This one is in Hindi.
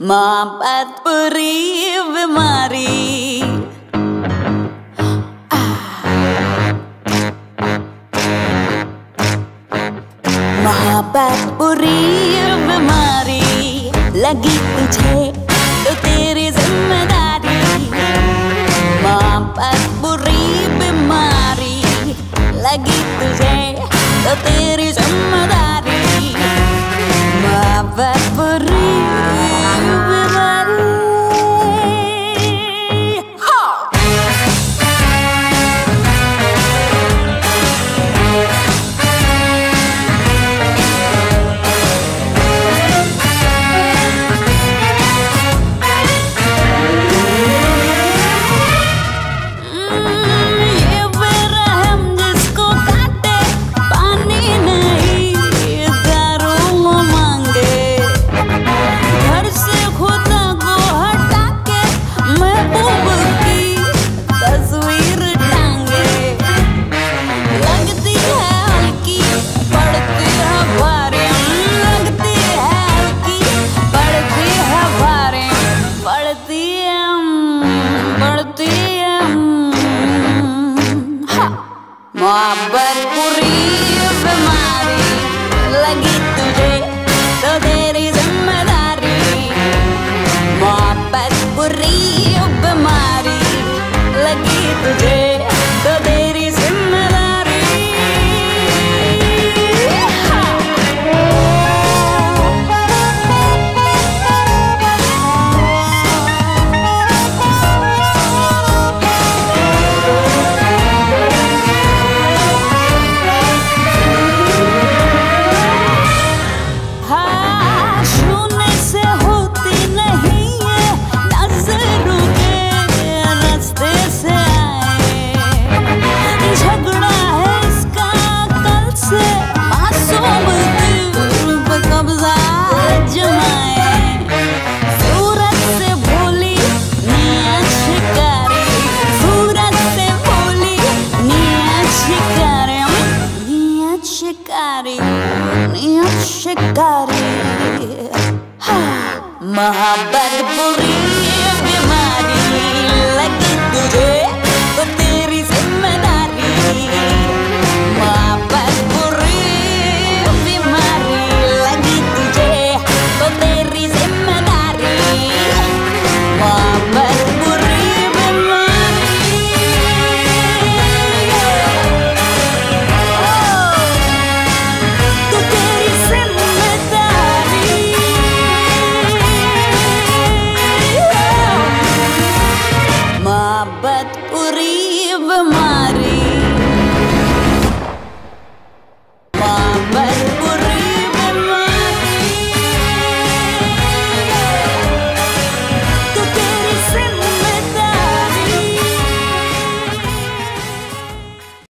मापतपुरी बीमारी महापतपुरी बीमारी लगी तुझे तो तेरी जिम्मत बढ़ती हाँ। पूरी बीमारी लगी तुझे तो ज़िम्मेदारी। पूरी बीमारी लगी तुझे शिकारी शिकारी। हाँ, मोहब्बत बीमारी लगी तुझे।